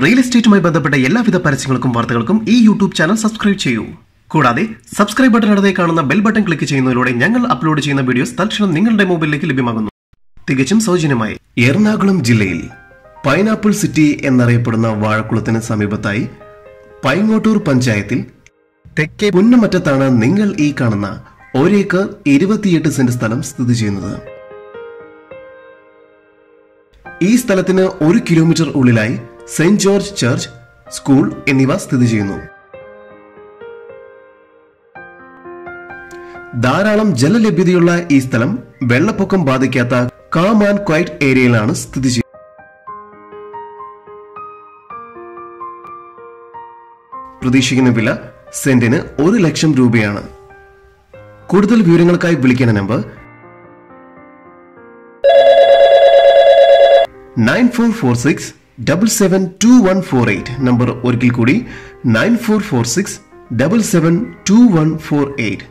Real എസ്റ്റേറ്റുമായി ബന്ധപ്പെട്ട എല്ലാവിധ പരസ്യങ്ങൾക്കും വാർത്തകൾക്കും ഈ യൂട്യൂബ് ചാനൽ സബ്സ്ക്രൈബ് ചെയ്യൂ. കൂടാതെ സബ്സ്ക്രൈബ് ബട്ടൺ അടുത്തെ കാണുന്ന ബെൽ ബട്ടൺ ക്ലിക്ക് ചെയ്യുന്നതിലൂടെ ഞങ്ങൾ അപ്ലോഡ് ചെയ്യുന്ന വീഡിയോസ് തൽക്ഷണം നിങ്ങളുടെ മൊബൈലിലേക്ക് ലഭ്യമാകുന്നു. തികച്ചും സൗജന്യമായി എറണാകുളം ജില്ലയിൽ പൈനാപ്പിൾ സിറ്റി എന്നറിയപ്പെടുന്ന വാഴക്കുളത്തിന് സമീപത്തായി പൈങ്ങോട്ടൂർ പഞ്ചായത്തിൽ തെക്കേ പുന്നമറ്റത്താണ് നിങ്ങൾ ഈ കാണുന്ന ഒരേക്കർ ഇരുപത്തിയെട്ട് സെന്റ് സ്ഥലം സ്ഥിതി ചെയ്യുന്നത്. ഈ സ്ഥലത്തിന് ഒരു കിലോമീറ്റർ ഉള്ളിലായി സെന്റ് ജോർജ് ചർച്ച് സ്കൂൾ എന്നിവ സ്ഥിതി ചെയ്യുന്നു. ധാരാളം ജലലഭ്യതയുള്ള ഈ സ്ഥലം വെള്ളപ്പൊക്കം ബാധിക്കാത്ത കാം ആൻഡ് ക്വൈറ്റ് ഏരിയയിലാണ് സ്ഥിതി ചെയ്യുന്നത്. പ്രതീക്ഷിക്കുന്ന വില സെന്റിന് ഒരു ലക്ഷം രൂപയാണ്. കൂടുതൽ വിവരങ്ങൾക്കായി വിളിക്കുന്ന number nine four four six double seven two one four eight number ഒരിക്കൽ കൂടി nine four four six double seven two one four eight